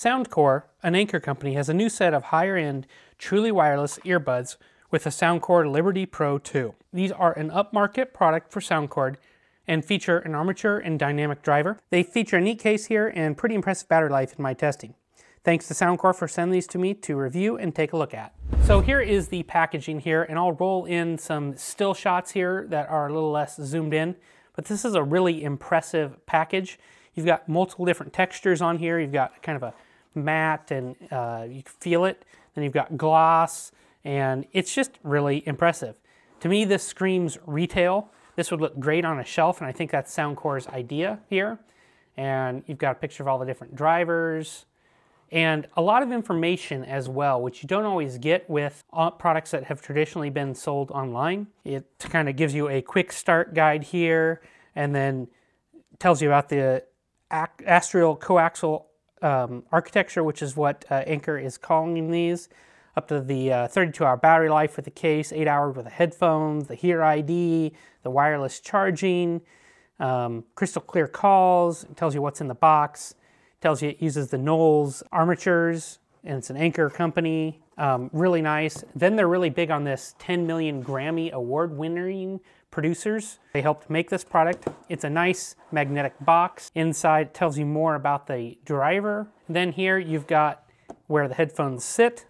Soundcore, an Anker company, has a new set of higher end, truly wireless earbuds with the Soundcore Liberty Pro 2. These are an upmarket product for Soundcore and feature an armature and dynamic driver. They feature a neat case here and pretty impressive battery life in my testing. Thanks to Soundcore for sending these to me to review and take a look at. So here is the packaging here, and I'll roll in some still shots here that are a little less zoomed in, but this is a really impressive package. You've got multiple different textures on here. You've got kind of a matte and uh, you feel it. Then you've got gloss, and it's just really impressive. To me, this screams retail. This would look great on a shelf, and I think that's Soundcore's idea here. And you've got a picture of all the different drivers, and a lot of information as well, which you don't always get with products that have traditionally been sold online. It kind of gives you a quick start guide here and then tells you about the Astria coaxial um, architecture, which is what uh, Anker is calling these, up to the uh, 32 hour battery life with the case, 8 hours with the headphones, the Hear ID, the wireless charging, um, crystal clear calls, tells you what's in the box tells you it uses the Knowles armatures, and it's an Anker company. Um, really nice. Then they're really big on this 10 million Grammy award winning producers. They helped make this product. It's a nice magnetic box. Inside tells you more about the driver. Then here you've got where the headphones sit,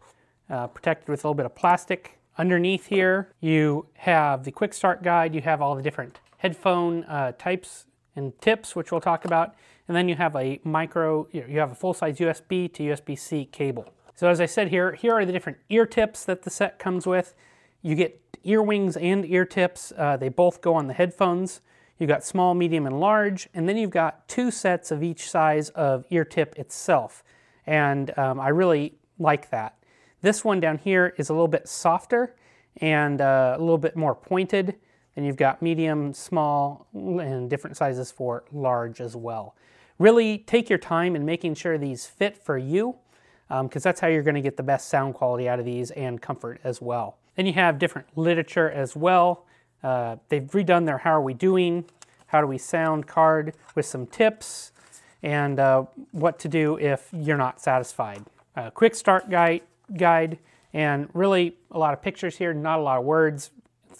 uh, protected with a little bit of plastic. Underneath here, you have the quick start guide. You have all the different headphone uh, types and tips, which we'll talk about. And then you have a micro, you have a full-size USB to USB-C cable. So as I said here, here are the different ear tips that the set comes with. You get ear wings and ear tips. Uh, they both go on the headphones. You've got small, medium, and large. And then you've got two sets of each size of ear tip itself. And um, I really like that. This one down here is a little bit softer and uh, a little bit more pointed. And you've got medium, small, and different sizes for large as well. Really take your time in making sure these fit for you because um, that's how you're going to get the best sound quality out of these and comfort as well. Then you have different literature as well. Uh, they've redone their How Are We Doing, How Do We Sound card with some tips and uh, what to do if you're not satisfied. A quick start guide, guide and really a lot of pictures here, not a lot of words.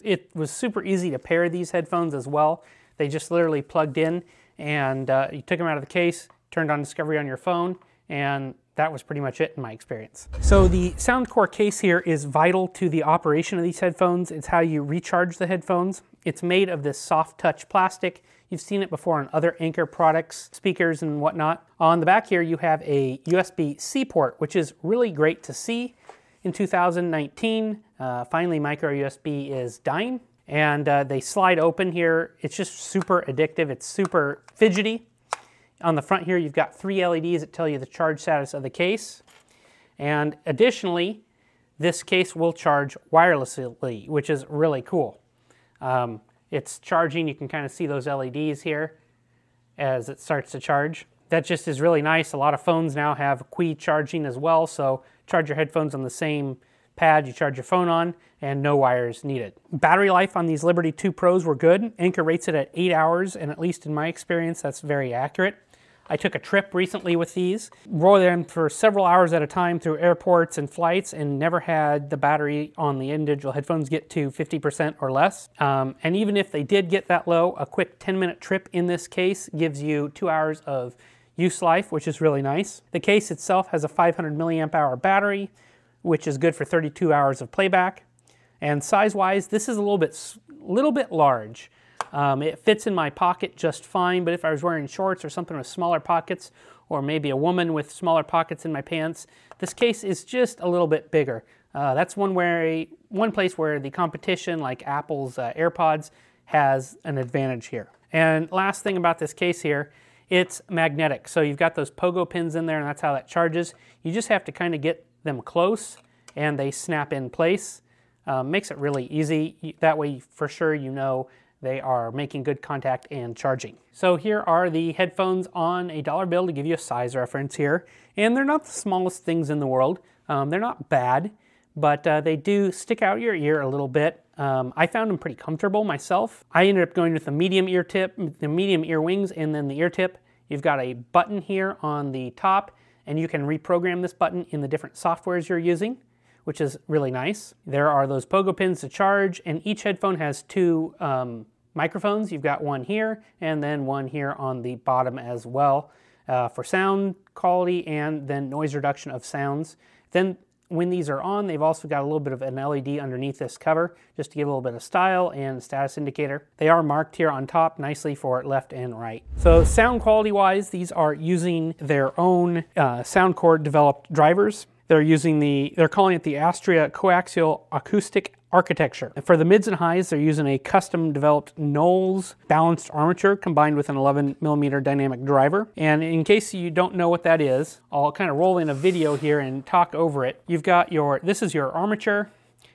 It was super easy to pair these headphones as well. They just literally plugged in and uh, you took them out of the case, turned on Discovery on your phone, and that was pretty much it in my experience. So the Soundcore case here is vital to the operation of these headphones. It's how you recharge the headphones. It's made of this soft touch plastic. You've seen it before on other Anker products, speakers and whatnot. On the back here you have a USB-C port, which is really great to see. In 2019, uh, finally micro USB is dying and uh, they slide open here. It's just super addictive. It's super fidgety. On the front here, you've got three LEDs that tell you the charge status of the case. And additionally, this case will charge wirelessly, which is really cool. Um, it's charging, you can kind of see those LEDs here as it starts to charge. That just is really nice. A lot of phones now have Qi charging as well, so charge your headphones on the same pad you charge your phone on, and no wires needed. Battery life on these Liberty 2 Pros were good. Anker rates it at 8 hours, and at least in my experience, that's very accurate. I took a trip recently with these, rode them for several hours at a time through airports and flights, and never had the battery on the individual headphones get to 50% or less. Um, and even if they did get that low, a quick 10 minute trip in this case gives you two hours of use life, which is really nice. The case itself has a 500 milliamp hour battery, which is good for 32 hours of playback. And size-wise, this is a little bit, little bit large. Um, it fits in my pocket just fine, but if I was wearing shorts or something with smaller pockets, or maybe a woman with smaller pockets in my pants, this case is just a little bit bigger. Uh, that's one, where, one place where the competition, like Apple's uh, AirPods, has an advantage here. And last thing about this case here, it's magnetic. So you've got those pogo pins in there, and that's how that charges. You just have to kind of get them close and they snap in place. Um, makes it really easy. That way, for sure, you know they are making good contact and charging. So here are the headphones on a dollar bill to give you a size reference here. And they're not the smallest things in the world. Um, they're not bad, but uh, they do stick out your ear a little bit. Um, I found them pretty comfortable myself. I ended up going with the medium ear tip, the medium ear wings, and then the ear tip. You've got a button here on the top and you can reprogram this button in the different softwares you're using, which is really nice. There are those pogo pins to charge, and each headphone has two um, microphones. You've got one here, and then one here on the bottom as well uh, for sound quality and then noise reduction of sounds. Then when these are on, they've also got a little bit of an LED underneath this cover just to give a little bit of style and status indicator. They are marked here on top nicely for left and right. So sound quality wise, these are using their own uh, Soundcore developed drivers. They're using the, they're calling it the Astria Coaxial Acoustic architecture. For the mids and highs, they're using a custom developed Knowles balanced armature combined with an 11 millimeter dynamic driver. And in case you don't know what that is, I'll kind of roll in a video here and talk over it. You've got your, this is your armature,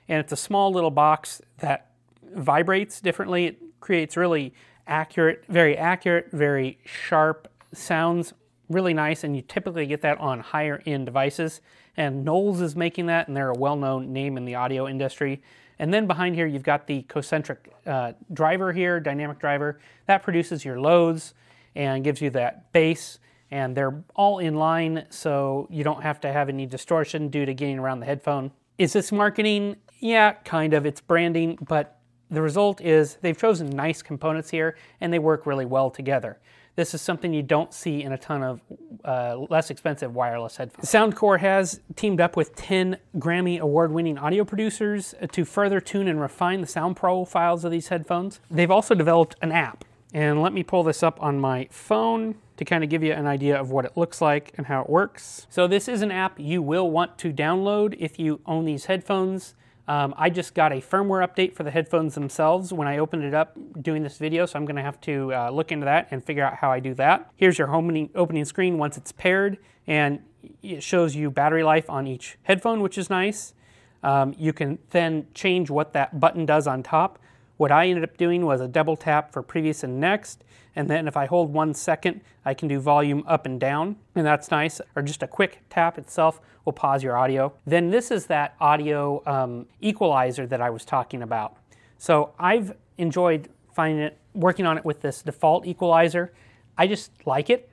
and it's a small little box that vibrates differently. It creates really accurate, very accurate, very sharp sounds, really nice, and you typically get that on higher end devices. And Knowles is making that, and they're a well known name in the audio industry. And then behind here, you've got the concentric uh, driver here, dynamic driver. That produces your loads and gives you that bass. And they're all in line, so you don't have to have any distortion due to getting around the headphone. Is this marketing? Yeah, kind of. It's branding, but the result is they've chosen nice components here and they work really well together. This is something you don't see in a ton of uh, less expensive wireless headphones. Soundcore has teamed up with 10 Grammy award winning audio producers to further tune and refine the sound profiles of these headphones. They've also developed an app. And let me pull this up on my phone to kind of give you an idea of what it looks like and how it works. So this is an app you will want to download if you own these headphones. Um, I just got a firmware update for the headphones themselves when I opened it up doing this video, so I'm going to have to uh, look into that and figure out how I do that. Here's your home opening screen once it's paired, and it shows you battery life on each headphone, which is nice. Um, you can then change what that button does on top. What I ended up doing was a double tap for previous and next, and then if I hold one second, I can do volume up and down, and that's nice. Or just a quick tap itself will pause your audio. Then this is that audio um, equalizer that I was talking about. So I've enjoyed finding it, working on it with this default equalizer. I just like it.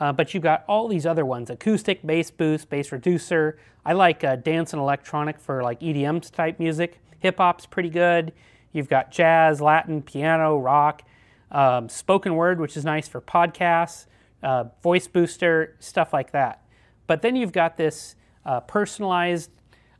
Uh, but you've got all these other ones, acoustic, bass boost, bass reducer. I like uh, dance and electronic for like EDM type music. Hip hop's pretty good. You've got jazz, Latin, piano, rock, um, spoken word, which is nice for podcasts, uh, voice booster, stuff like that. But then you've got this uh, personalized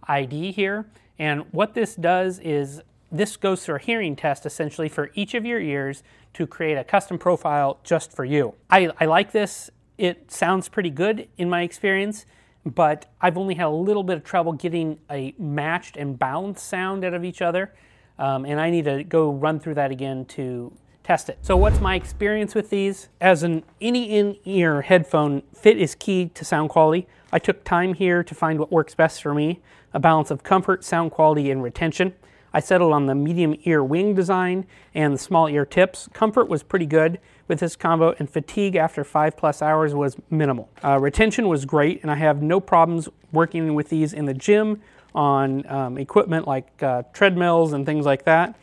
ID here. And what this does is this goes through a hearing test essentially for each of your ears to create a custom profile just for you. I, I like this. It sounds pretty good in my experience, but I've only had a little bit of trouble getting a matched and balanced sound out of each other. Um, and I need to go run through that again to test it. So what's my experience with these? As an any in-ear headphone, fit is key to sound quality. I took time here to find what works best for me, a balance of comfort, sound quality, and retention. I settled on the medium ear wing design and the small ear tips. Comfort was pretty good with this combo and fatigue after five plus hours was minimal. Uh, retention was great and I have no problems working with these in the gym on um, equipment like uh, treadmills and things like that.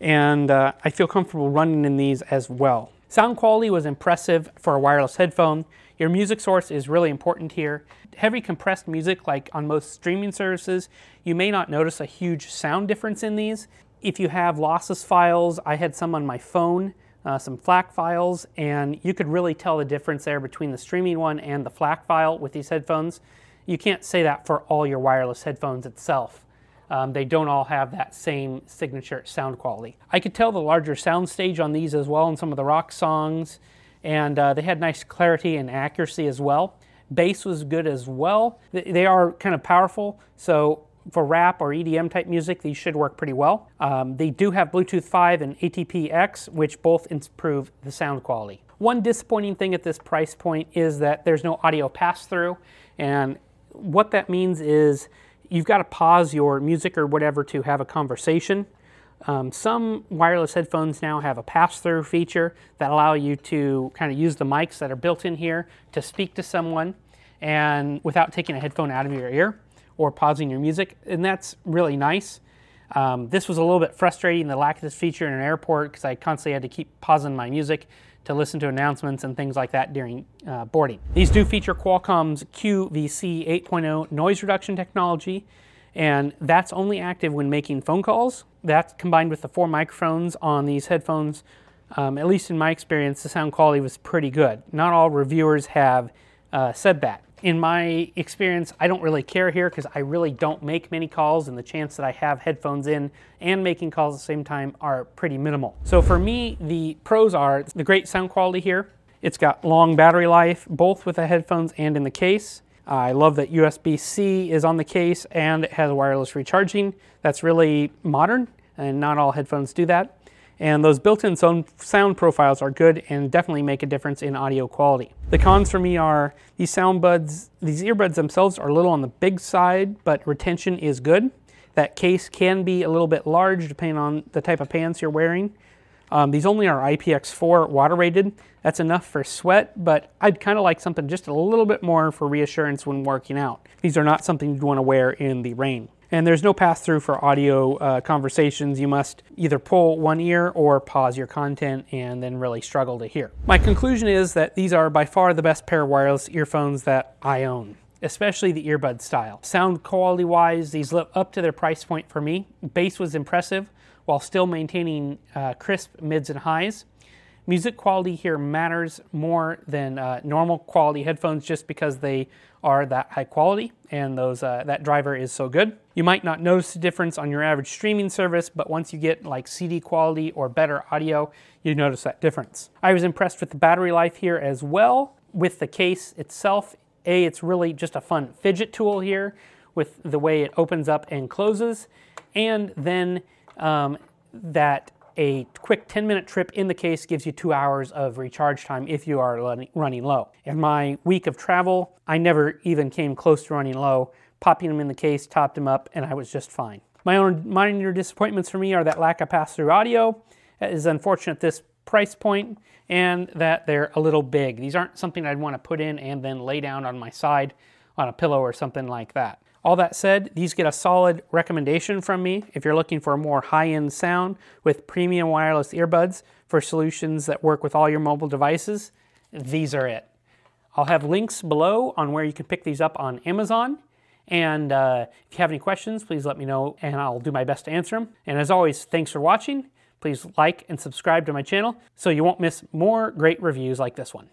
And uh, I feel comfortable running in these as well. Sound quality was impressive for a wireless headphone. Your music source is really important here. Heavy compressed music, like on most streaming services, you may not notice a huge sound difference in these. If you have lossless files, I had some on my phone, uh, some FLAC files, and you could really tell the difference there between the streaming one and the FLAC file with these headphones. You can't say that for all your wireless headphones itself. Um, they don't all have that same signature sound quality. I could tell the larger sound stage on these as well in some of the rock songs, and uh, they had nice clarity and accuracy as well. Bass was good as well. They are kind of powerful, so for rap or EDM type music, these should work pretty well. Um, they do have Bluetooth 5 and aptX, which both improve the sound quality. One disappointing thing at this price point is that there's no audio pass-through, and what that means is you've got to pause your music or whatever to have a conversation. Um, some wireless headphones now have a pass-through feature that allow you to kind of use the mics that are built in here to speak to someone and without taking a headphone out of your ear or pausing your music, and that's really nice. Um, this was a little bit frustrating, the lack of this feature in an airport, because I constantly had to keep pausing my music to listen to announcements and things like that during uh, boarding. These do feature Qualcomm's cVc 8.0 noise reduction technology, and that's only active when making phone calls. That's combined with the four microphones on these headphones. Um, at least in my experience, the sound quality was pretty good. Not all reviewers have uh, said that in my experience, I don't really care here because I really don't make many calls and the chance that I have headphones in and making calls at the same time are pretty minimal. So for me, the pros are the great sound quality here. It's got long battery life, both with the headphones and in the case. I love that USB-C is on the case and it has wireless recharging. That's really modern and not all headphones do that. And those built-in sound profiles are good and definitely make a difference in audio quality. The cons for me are these sound buds, these earbuds themselves are a little on the big side, but retention is good. That case can be a little bit large depending on the type of pants you're wearing. Um, these only are IPX4 water rated. That's enough for sweat, but I'd kind of like something just a little bit more for reassurance when working out. These are not something you'd want to wear in the rain. And there's no pass through for audio uh, conversations. You must either pull one ear or pause your content and then really struggle to hear. My conclusion is that these are by far the best pair of wireless earphones that I own especially the earbud style. Sound quality wise, these live up to their price point for me. Bass was impressive while still maintaining uh, crisp mids and highs. Music quality here matters more than uh, normal quality headphones just because they are that high quality and those uh, that driver is so good. You might not notice the difference on your average streaming service, but once you get like CD quality or better audio, you notice that difference. I was impressed with the battery life here as well. With the case itself, A, it's really just a fun fidget tool here with the way it opens up and closes, and then um, that a quick 10 minute trip in the case gives you two hours of recharge time if you are running low. In my week of travel, I never even came close to running low. Popping them in the case, topped them up, and I was just fine. My own minor disappointments for me are that lack of pass-through audio is unfortunate at this price point and that they're a little big. These aren't something I'd want to put in and then lay down on my side on a pillow or something like that. All that said, these get a solid recommendation from me if you're looking for a more high-end sound with premium wireless earbuds for solutions that work with all your mobile devices. These are it. I'll have links below on where you can pick these up on Amazon. And uh, if you have any questions, please let me know and I'll do my best to answer them. And as always, thanks for watching. Please like and subscribe to my channel so you won't miss more great reviews like this one.